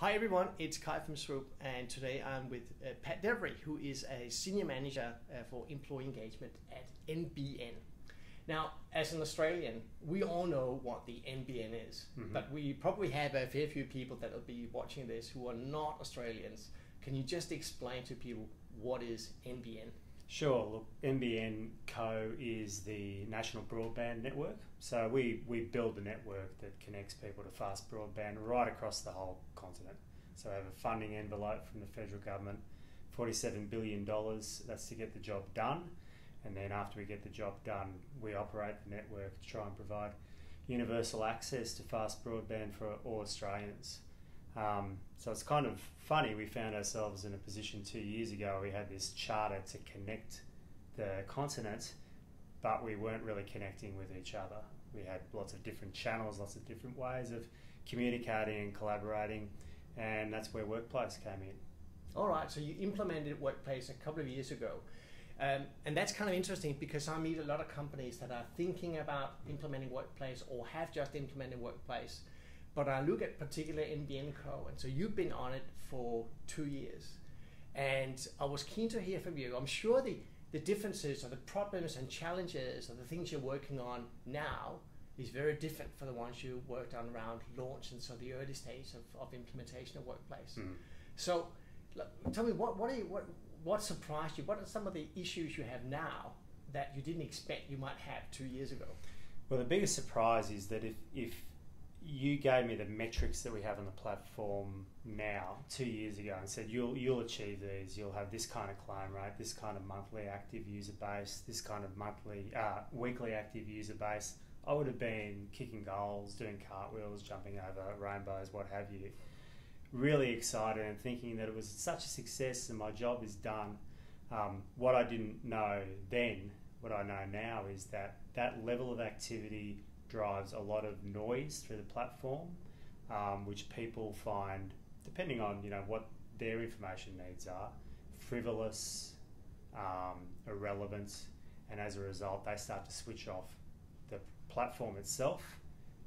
Hi everyone, it's Cai from Swoop, and today I'm with uh, Pat Devery, who is a senior manager uh, for employee engagement at NBN. Now, as an Australian, we all know what the NBN is, Mhm. but we probably have a fair few people that will be watching this who are not Australians. Can you just explain to people what is NBN? Sure. Look, NBN Co is the national broadband network. So we, we build the network that connects people to fast broadband right across the whole continent. So we have a funding envelope from the federal government, $47 billion. That's to get the job done. And then after we get the job done, we operate the network to try and provide universal access to fast broadband for all Australians. Um, so it's kind of funny. We found ourselves in a position two years ago. We had this charter to connect the continent, but we weren't really connecting with each other. We had lots of different channels, lots of different ways of communicating and collaborating, and that's where Workplace came in. All right, so you implemented Workplace a couple of years ago. Um, and that's kind of interesting because I meet a lot of companies that are thinking about implementing Workplace or have just implemented Workplace. But I look at particular NBN Co. And so you've been on it for two years. And I was keen to hear from you. I'm sure the, the differences or the problems and challenges or the things you're working on now is very different for the ones you worked on around launch and so the early stage of, of implementation of Workplace. Mm. So, tell me what what, are you, what what surprised you? What are some of the issues you have now that you didn't expect you might have two years ago? Well, the biggest surprise is that if, if you gave me the metrics that we have on the platform now, two years ago, and said you'll you'll achieve these, you'll have this kind of claim rate, this kind of monthly active user base, this kind of monthly uh, weekly active user base, I would have been kicking goals, doing cartwheels, jumping over rainbows, what have you. Really excited and thinking that it was such a success and my job is done. Um, what I didn't know then, what I know now, is that that level of activity drives a lot of noise through the platform, um, which people find, depending on you know what their information needs are, frivolous, um, irrelevant, and as a result, they start to switch off the platform itself.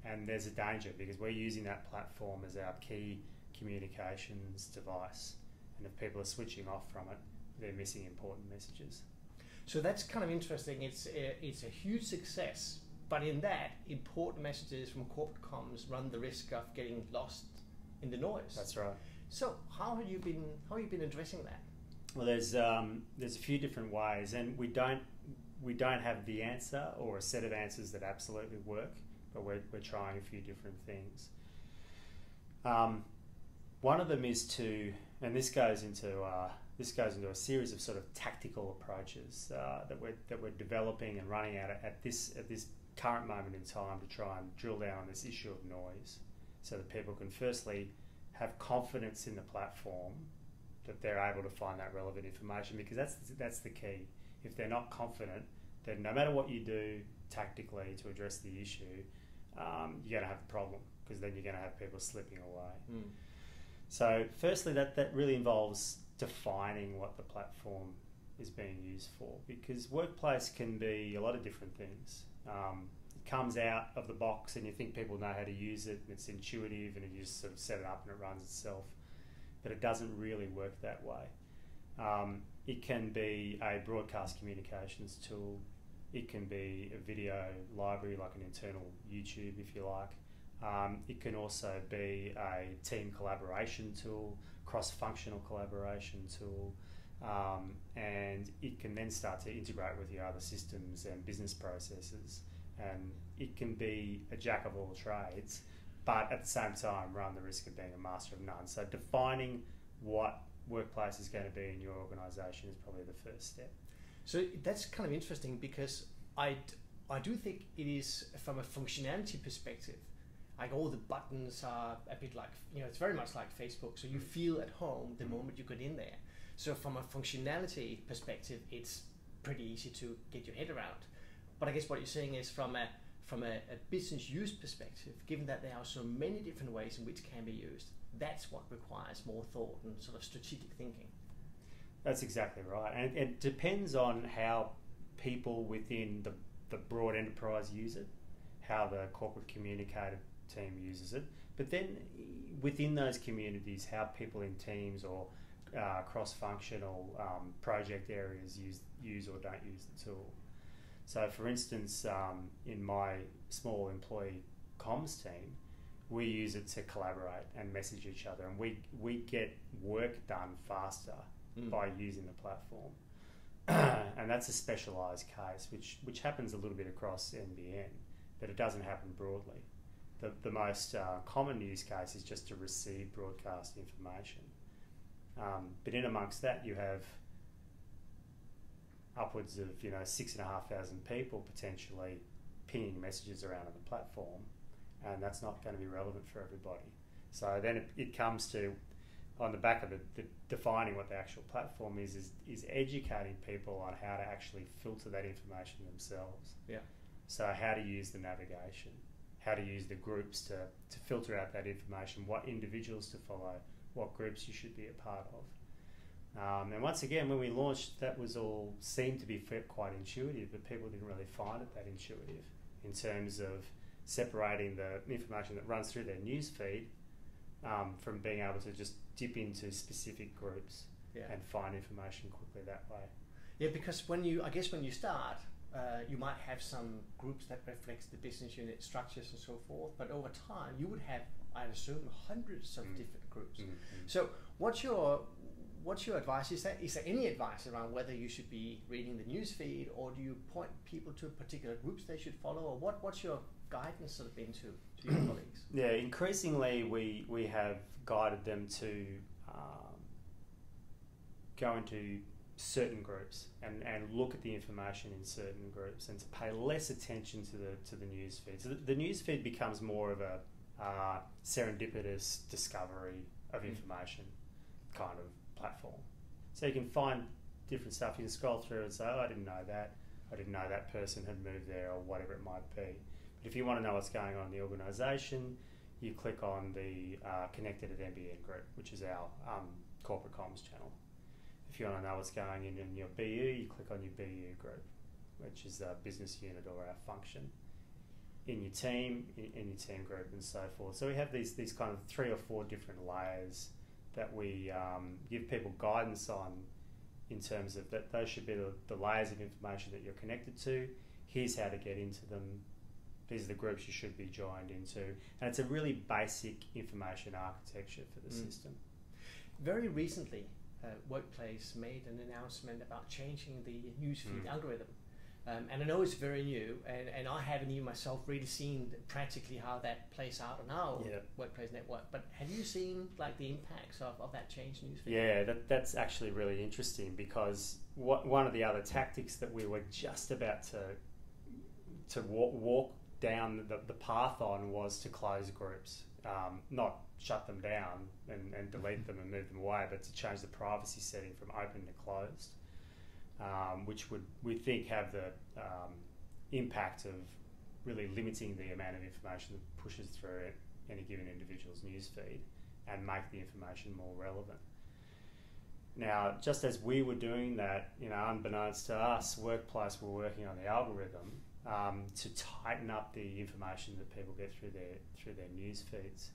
And there's a danger because we're using that platform as our key communications device, and if people are switching off from it, they're missing important messages. So that's kind of interesting. It's a, it's a huge success, but in that, important messages from corporate comms run the risk of getting lost in the noise. That's right. So how have you been how have you been addressing that? Well, there's um, there's a few different ways, and we don't we don't have the answer or a set of answers that absolutely work, but we're, we're trying a few different things. Um, one of them is to, and this goes into uh, this goes into a series of sort of tactical approaches uh, that we're that we're developing and running out at, at this at this current moment in time to try and drill down on this issue of noise, so that people can firstly have confidence in the platform that they're able to find that relevant information because that's that's the key. If they're not confident, then no matter what you do tactically to address the issue, um, you're going to have a problem because then you're going to have people slipping away. So, firstly, that, that really involves defining what the platform is being used for because workplace can be a lot of different things. Um, it comes out of the box and you think people know how to use it and it's intuitive and you just sort of set it up and it runs itself, but it doesn't really work that way. Um, it can be a broadcast communications tool. It can be a video library like an internal YouTube, if you like. Um, it can also be a team collaboration tool, cross functional collaboration tool, um, and it can then start to integrate with your other systems and business processes. And it can be a jack of all trades, but at the same time run the risk of being a master of none. So defining what workplace is going to be in your organisation is probably the first step. So that's kind of interesting because I, I do think it is from a functionality perspective, like all the buttons are a bit like you know it's very much like Facebook. So you feel at home the moment you get in there. So from a functionality perspective, it's pretty easy to get your head around. But I guess what you're saying is from a from a, a business use perspective, given that there are so many different ways in which it can be used, that's what requires more thought and sort of strategic thinking. That's exactly right, and it, it depends on how people within the, the broad enterprise use it, how the corporate communicator team uses it. But then within those communities, how people in teams or uh, cross-functional um, project areas use use or don't use the tool. So, for instance, um, in my small employee comms team, we use it to collaborate and message each other, and we we get work done faster Mm. by using the platform. and that's a specialised case, which which happens a little bit across NBN, but it doesn't happen broadly. The, the most uh, common use case is just to receive broadcast information. Um, but in amongst that, you have upwards of you know six and a half thousand people potentially pinging messages around on the platform, and that's not going to be relevant for everybody. So then it, it comes to on the back of the, the defining what the actual platform is, is is educating people on how to actually filter that information themselves. Yeah. So how to use the navigation, how to use the groups to, to filter out that information, what individuals to follow, what groups you should be a part of. Um, and once again, when we launched, that was all seemed to be quite intuitive, but people didn't really find it that intuitive in terms of separating the information that runs through their news feed um, from being able to just dip into specific groups Yeah. and find information quickly that way. Yeah, because when you, I guess when you start, uh, you might have some groups that reflects the business unit structures and so forth. But over time, you would have, I'd assume, hundreds of Mm. different groups. Mm. So, what's your what's your advice? Is there is there any advice around whether you should be reading the news feed, or do you point people to particular groups they should follow, or what what's your guidance sort of been to to your colleagues? Yeah, increasingly we we have guided them to um, go into certain groups and, and look at the information in certain groups and to pay less attention to the to the news feed. So the, the news feed becomes more of a uh, serendipitous discovery of Mm. information kind of platform. So you can find different stuff. You can scroll through and say, "Oh, I didn't know that. I didn't know that person had moved there, or whatever it might be." But if you want to know what's going on in the organisation, you click on the uh, Connected at NBN group, which is our um, corporate comms channel. If you want to know what's going in in your BU, you click on your BU group, which is a business unit or our function. In your team, in, in your team group, and so forth. So we have these these kind of three or four different layers that we um, give people guidance on in terms of that those should be the, the layers of information that you're connected to. Here's how to get into them. These are the groups you should be joined into. And it's a really basic information architecture for the Mm. system. Very recently, uh, Workplace made an announcement about changing the newsfeed Mm. algorithm. Um, and I know it's very new, and, and I haven't even myself really seen practically how that plays out on our Yeah. workplace network. But have you seen like the impacts of, of that change newsfeed? Yeah, that, that's actually really interesting because what, one of the other tactics that we were just about to to walk, walk down the, the path on was to close groups, um, not shut them down and, and delete them and move them away, but to change the privacy setting from open to closed, um, which would we think have the um, impact of really limiting the amount of information that pushes through any given individual's newsfeed and make the information more relevant. Now, just as we were doing that, you know, unbeknownst to us, Workplace were working on the algorithm um, to tighten up the information that people get through their through their news feeds.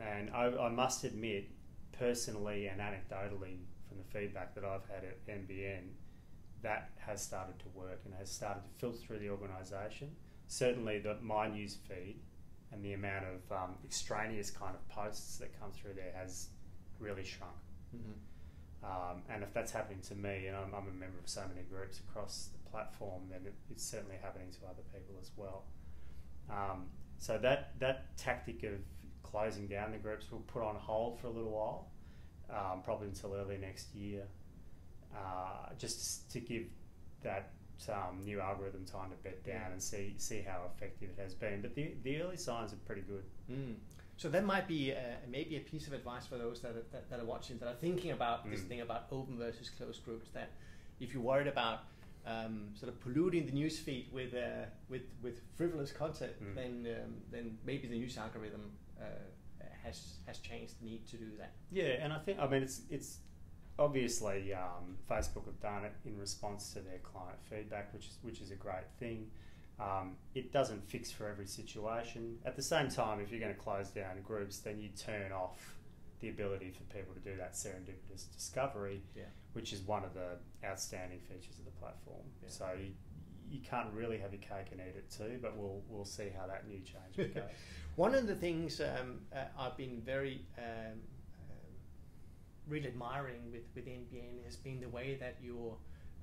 And I, I must admit, personally and anecdotally, from the feedback that I've had at NBN, that has started to work and has started to filter through the organisation. Certainly, the my news feed and the amount of um, extraneous kind of posts that come through there has really shrunk. Mm-hmm. Um, and if that's happening to me, and I'm, I'm a member of so many groups across the platform, then it, it's certainly happening to other people as well. Um, so that that tactic of closing down the groups will put on hold for a little while, um, probably until early next year, uh, just to give that um, new algorithm time to bed down and see see how effective it has been. But the the early signs are pretty good. Mm. So that might be uh, maybe a piece of advice for those that are, that, that are watching that are thinking about this Mm. thing about open versus closed groups. That if you're worried about um, sort of polluting the news feed with uh, with with frivolous content, Mm. then um, then maybe the news algorithm uh, has has changed the need to do that. Yeah, and I think I mean it's it's obviously um, Facebook have done it in response to their client feedback, which is which is a great thing. Um, it doesn't fix for every situation. At the same time, if you're going to close down groups, then you turn off the ability for people to do that serendipitous discovery, Yeah. which is one of the outstanding features of the platform. Yeah. So you, you can't really have your cake and eat it too, but we'll we'll see how that new change will go. One of the things um, uh, I've been very um, really admiring with, with NBN has been the way that your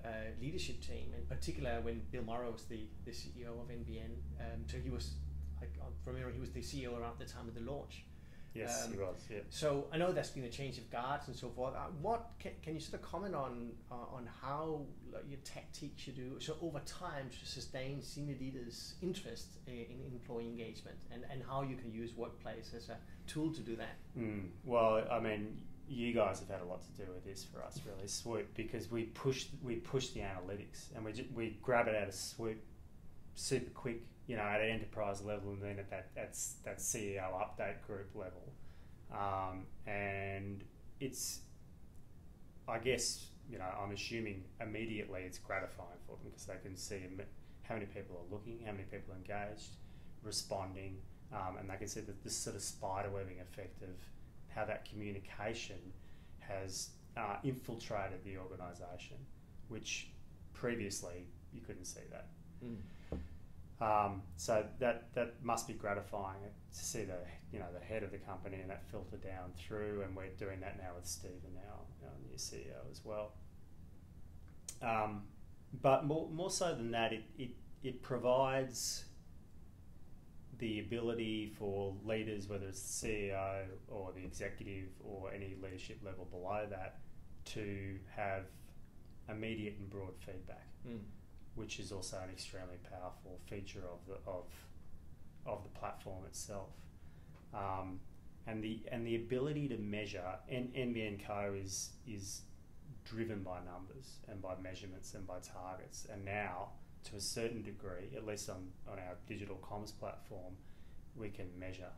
uh, leadership team, in particular when Bill Morrow was the, the CEO of NBN, um, so he was, I I remember he was the CEO around the time of the launch. yes, Um, he was. Yeah. So I know there's been a change of guards and so forth. Uh, what can, can you sort of comment on uh, on how like, your tactics you do so over time to sustain senior leaders' interest in, in employee engagement and, and how you can use workplace as a tool to do that? Mm. Well, I mean, you guys have had a lot to do with this for us, really, Swoop, because we push we push the analytics and we ju- we grab it out of Swoop super quick, you know, at an enterprise level, and then at that that's that CEO update group level, um, and it's, I guess, you know, I'm assuming immediately it's gratifying for them because they can see how many people are looking, how many people are engaged, responding, um, and they can see that this sort of spider webbing effect of how that communication has uh, infiltrated the organisation, which previously you couldn't see that. Um, so that that must be gratifying to see the you know the head of the company and that filter down through, and we're doing that now with Stephen, our, our new CEO as well. Um, but more more so than that, it it, it provides the ability for leaders, whether it's the CEO or the executive or any leadership level below that, to have immediate and broad feedback which is also an extremely powerful feature of the of of the platform itself. Um, and the and the ability to measure N- NBN Co is is driven by numbers and by measurements and by targets. And now, to a certain degree, at least on, on our digital comms platform, we can measure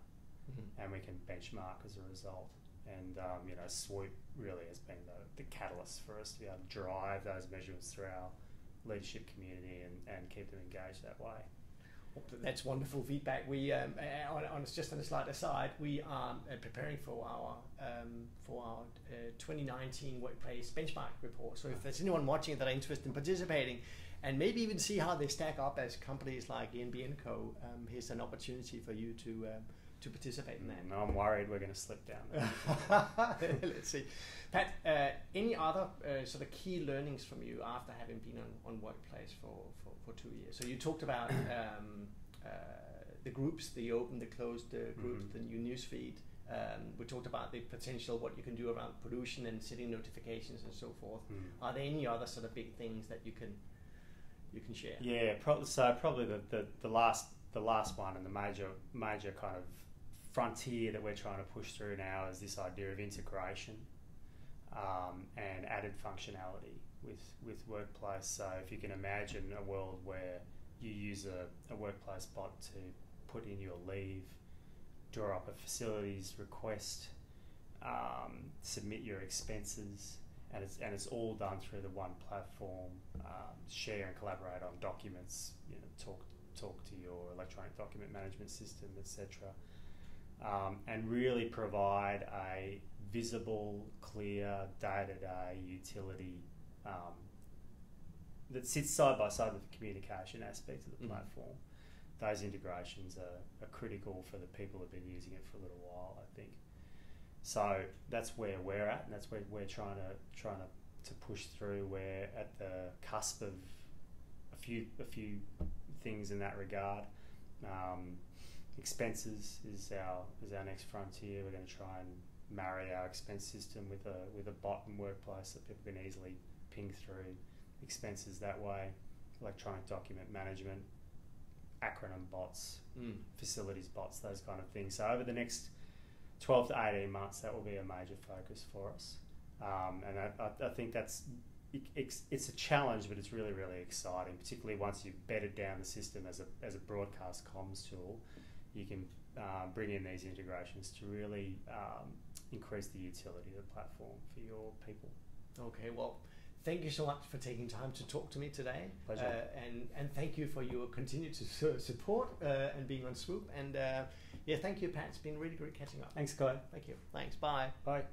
and we can benchmark as a result. And um, you know, Swoop really has been the, the catalyst for us to be able to drive those measurements through our leadership community and, and keep them engaged that way. That's wonderful feedback. We, um, on, on just on a slight aside, we are uh, preparing for our um, for our uh, 2019 workplace benchmark report. So if there's anyone watching that are interested in participating, and maybe even see how they stack up as companies like NBN Co, um, here's an opportunity for you to um, to participate in that. No, I'm worried we're going to slip down there. Let's see. Pat, uh, any other uh, sort of key learnings from you after having been on, on Workplace for, for, for two years? So you talked about um, uh, the groups, the open, the closed uh, groups, Mhm. the new newsfeed. Um, we talked about the potential, what you can do around pollution and setting notifications and so forth. Hmm. Are there any other sort of big things that you can you can share? Yeah, pro- so probably the, the, the last the last one and the major major kind of frontier that we're trying to push through now is this idea of integration um, and added functionality with with workplace. So if you can imagine a world where you use a, a workplace bot to put in your leave, draw up a facilities request, um, submit your expenses, and it's and it's all done through the one platform. Um, share and collaborate on documents. You know, talk talk to your electronic document management system, etc. Um, and really provide a visible, clear, day-to-day utility um, that sits side by side with the communication aspect of the Mhm. platform. Those integrations are, are critical for the people who've been using it for a little while, I think. So that's where we're at, and that's where we're trying to trying to, to push through. We're at the cusp of a few a few things in that regard. Um, expenses is our is our next frontier. We're going to try and marry our expense system with a with a bot and workplace that people can easily ping through expenses that way. Electronic document management, acronym bots, Mm. facilities bots, those kind of things. So over the next 12 to 18 months, that will be a major focus for us. Um, and I, I, think that's it's, it's a challenge, but it's really, really exciting, particularly once you've bedded down the system as a, as a broadcast comms tool. You can uh, bring in these integrations to really um, increase the utility of the platform for your people. Okay, well, thank you so much for taking time to talk to me today. Pleasure. Uh, and and thank you for your continued su- support uh, and being on Swoop. And uh, yeah, thank you, Pat. It's been really great catching up. Thanks, Guy. Thank you. Thanks. Bye. Bye.